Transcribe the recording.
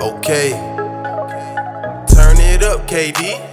Okay. Turn it up, KD.